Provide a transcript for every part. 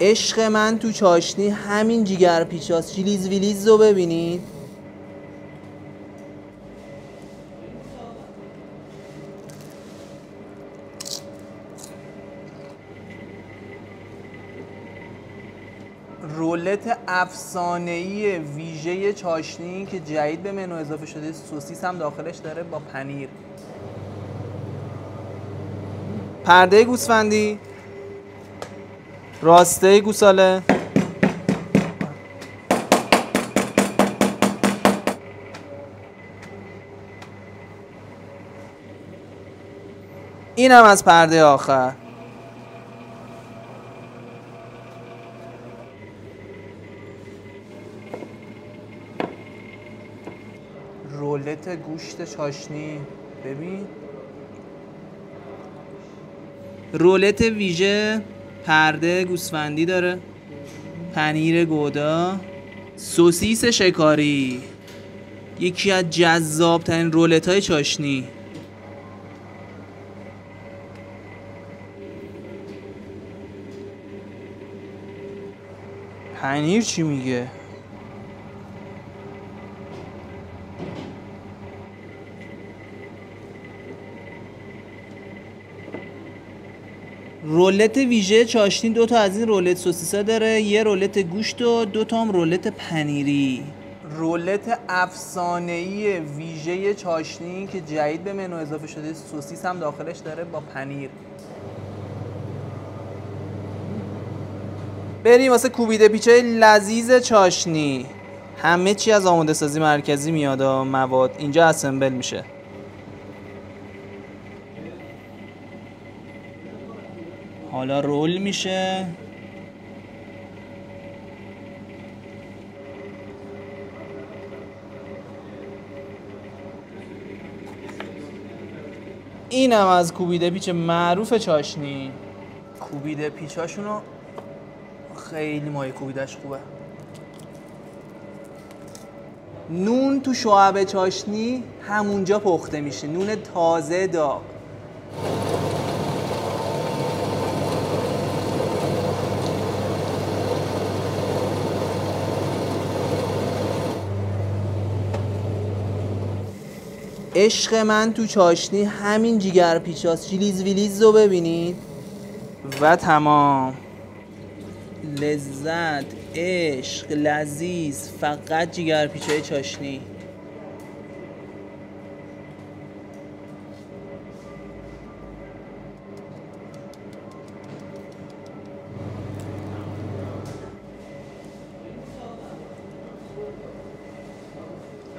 عشق من تو چاشنی همین جیگر پیچاست چیلیز ویلیز رو ببینید. رولت افسانه‌ای ویژه چاشنی که جدید به منو اضافه شده سوسیس هم داخلش داره با پنیر. پرده گوسفندی. راسته گوساله. این هم از پرده آخر. رولت گوشت چاشنی. ببین. رولت ویژه پرده گوسفندی داره. پنیر گودا. سوسیس شکاری. یکی از جذاب ترین رولت های چاشنی. پنیر چی میگه؟ رولت ویژه چاشنی دو تا از این رولت سوسیسا داره. یه رولت گوشت و دو تا هم رولت پنیری. رولت افسانه‌ای ویژه چاشنی که جدید به منو اضافه شده سوسیس هم داخلش داره با پنیر. بریم واسه کوبیده پیچای لذیذ چاشنی. همه چی از آماده سازی مرکزی میاد و مواد اینجا اسمبل میشه. حالا رول میشه. اینم از کوبیده پیچ معروف چاشنی. کوبیده پیچاشونو خیلی مایه کوبیدش خوبه. نون تو شعب چاشنی همونجا پخته میشه. نون تازه داغ. عشق من تو چاشنی همین جیگر پیچاست چیلیز ویلیز رو ببینید. و تمام. لذت عشق لذیذ فقط جیگر پیچای چاشنی.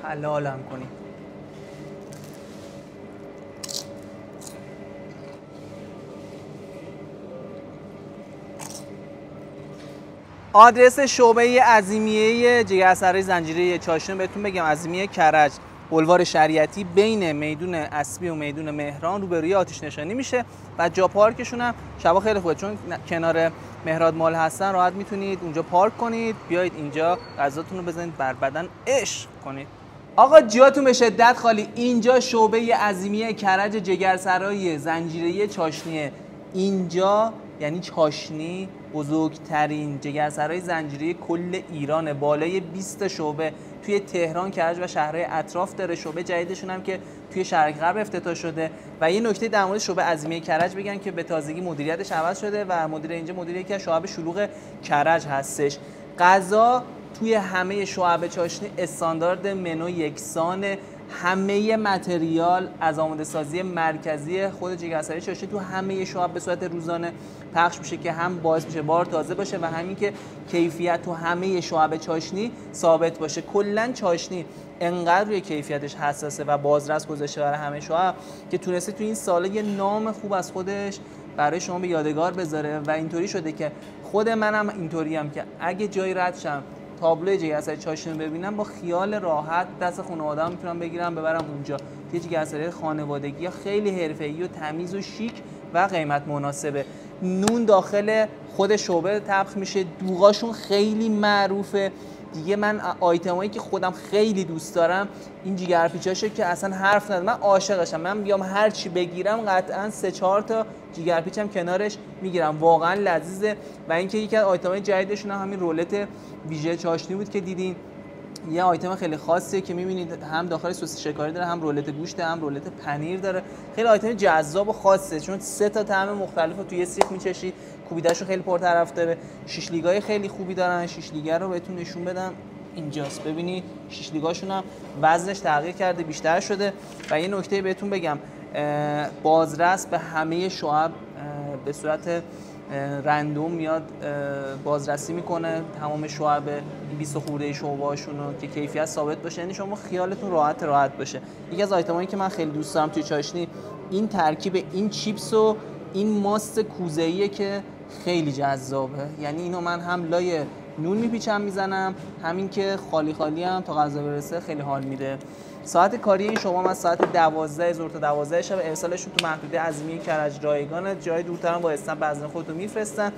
حلالم کنی. آدرس شعبه عظیمیه جگرسرای زنجیره چاشن بهتون بگم عظیمیه کرج. بلوار شریعتی بین میدون اسبی و میدون مهران روبروی آتش نشانی میشه و جا پارکشون هم شبا خیلی خوبه چون کنار مهراد مال هستن راحت می‌تونید اونجا پارک کنید بیاید اینجا غذاتون رو بزنید بر بدن عشق کنید. آقا جاتون به شدت خالی. اینجا شعبه عظیمیه کرج جگرسرای زنجیره چاشنیه اینجا یعنی چاشنی بزرگترین جگرسرای زنجیره کل ایران بالای 20 شعبه توی تهران کرج و شهرهای اطراف داره. شعبه جدیدشون هم که توی شرق غرب افتتاح شده. و یه نکته در مورد شعبه عظیمه کرج بگن که به تازگی مدیریتش عوض شده و مدیر اینجا مدیر یکی از شعب شلوغ کرج هستش. غذا توی همه شعب چاشنی استاندارد منو یکسان همه متریال از آماده سازی مرکزی خود جگرسرای چاشنی تو همه شعب به صورت روزانه پخش میشه که هم باعث میشه بار تازه باشه و همین که کیفیت تو همه شعب چاشنی ثابت باشه. کلا چاشنی انقدر روی کیفیتش حساسه و بازرس گذاشته برای همه شعب که تونسته تو این ساله یه نام خوب از خودش برای شما به یادگار بذاره و اینطوری شده که خود منم اینطوری که اگه جایی رد شم تابلوی جگرسری چاشنی ببینم با خیال راحت دست خانواده هم می‌تونم بگیرم ببرم اونجا. یه جگرسری خانوادگی خیلی حرفه‌ای و تمیز و شیک و قیمت مناسبه. نون داخل خود شعبه طبخ میشه دوغاشون خیلی معروفه. دیگه من آیتمایی که خودم خیلی دوست دارم این جیگر پیچاشه که اصلا حرف نداره من عاشقشم. من بیام هر چی بگیرم قطعا سه چهار تا جیگر پیچ هم کنارش می‌گیرم. واقعا لذیذه. و اینکه یکی از آیتمای جدیدشون همین رولت ویژه چاشنی بود که دیدین. یه آیتم خیلی خاصیه که می‌بینید هم داخل سس شکاری داره هم رولت گوشت هم رولت پنیر داره. خیلی آیتم جذاب و خاصه چون سه تا طعم مختلف رو توی سیخ میچشید کوبیدهشو خیلی پرطرفداره شش لیگای خیلی خوبی دارن شش لیگر رو بهتون نشون بدم. اینجاست ببینید شش لیگاشون هم وزنش تغییر کرده بیشتر شده. و یه نکته بهتون بگم بازرس به همه شعب به صورت رندوم میاد بازرسی می‌کنه تمام شعب 20 خورده شعبهاشون رو که کیفیت ثابت باشه. یعنی شما خیالتون راحت راحت باشه. یکی از آیتمایی که من خیلی دوست دارم توی چاشنی این ترکیب این چیپس و این ماست کوزه‌ایه که خیلی جذابه. یعنی اینو من هم لای نون میپیچم می‌زنم. همین که خالی خالی هم تا غذا برسه خیلی حال میده. ساعت کاری این شما من ساعت 12 ظهر تا 12 شب ارسالشون تو محدوده عظیمی کرج رایگان جای دورتر با استن بزن خودتون میفرستن.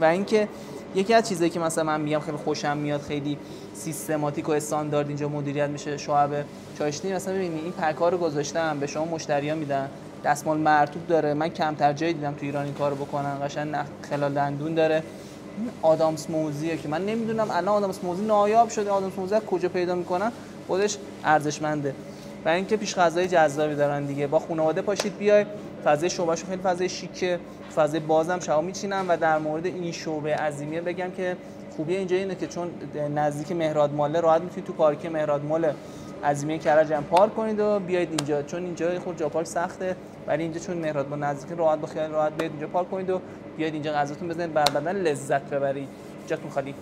و اینکه یکی از چیزایی که مثلا من میگم خیلی خوشم میاد خیلی سیستماتیک و استاندارد اینجا مدیریت میشه شعب چاشنی. مثلا ببینید این پکا رو گذاشتم به شما مشتریا میدن. دستمال مرتوب داره. من کمتر جایی دیدم تو ایران این کارو بکنن. قشنگ خلال دندون داره. آدامس موزیه که من نمی‌دونم الان آدامس موزی نایاب شده. آدامس موزی کجا پیدا می‌کنن؟ خودش ارزشمنده. و اینکه پیش غذای جذابی دارن دیگه. با خانواده پاشید بیای فضای شعبهشو خیلی فضای شیکه فضای بازم شما میچینم و در مورد این شعبه عظیمیه بگم که خوبی اینجا اینه که چون نزدیک مهراد ماله راحت می‌تونید تو پارک مهراد مال عظیمیه کرج هم پارک کنید و بیاید اینجا. چون اینجا خود جا پارک سخته ولی اینجا چون مهراد مال نزدیک راحت با خیال راحت بیاید اینجا پارک کنید و بیاید اینجا غذاتون بزنید. بعد لذت ببرید. جاتون خالی.